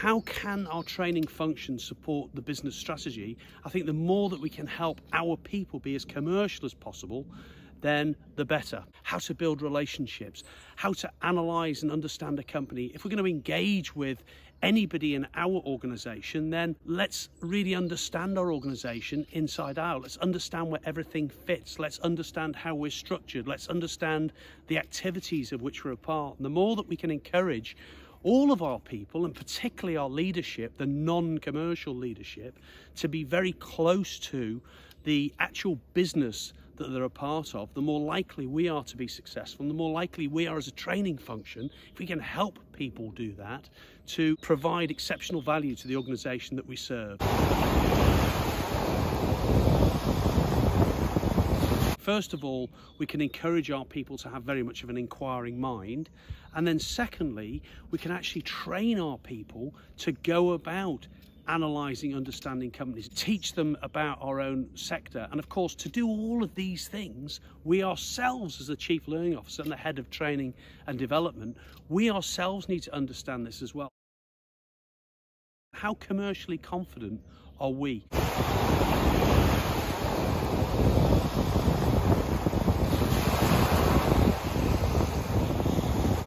how can our training function support the business strategy? I think the more that we can help our people be as commercial as possible, then the better. How to build relationships, how to analyze and understand a company. If we're going to engage with anybody in our organization, then let's really understand our organization inside out. Let's understand where everything fits. Let's understand how we're structured. Let's understand the activities of which we're a part. And the more that we can encourage all of our people, and particularly our leadership, the non commercial leadership, to be very close to the actual business that they're a part of, the more likely we are to be successful, and the more likely we are as a training function, if we can help people do that, to provide exceptional value to the organisation that we serve. First of all, we can encourage our people to have very much of an inquiring mind. And then secondly, we can actually train our people to go about analysing, understanding companies, teach them about our own sector. And of course, to do all of these things, we ourselves, as the Chief Learning Officer and the Head of Training and Development, we ourselves need to understand this as well. How commercially confident are we?